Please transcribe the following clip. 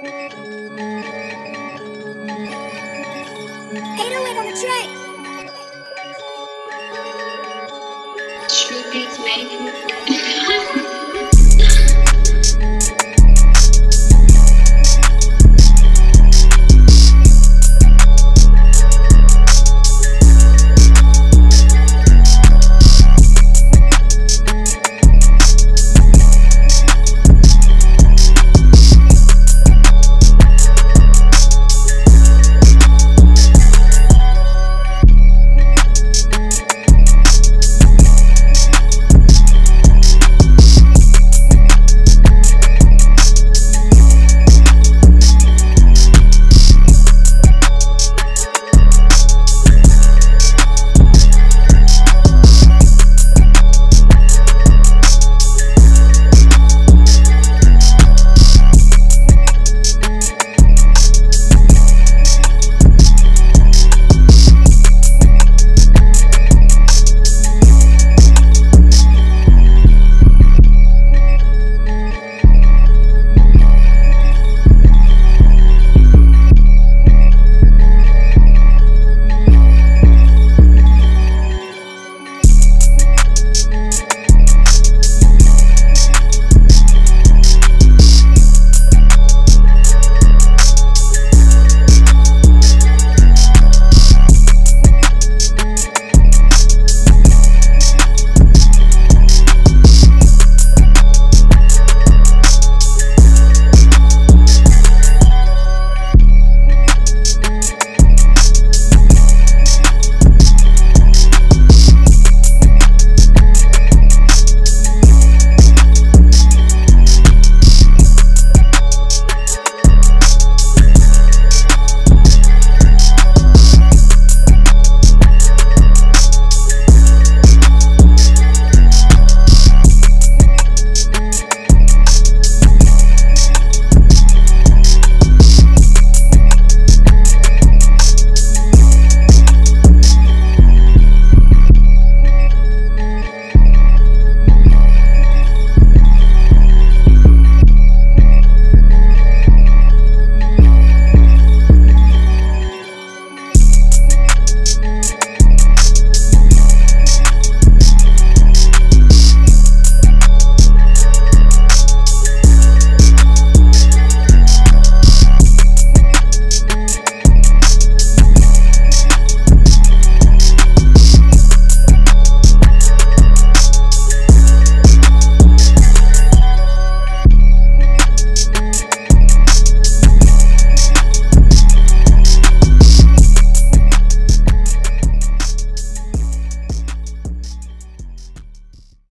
808 on the track. True beats, baby.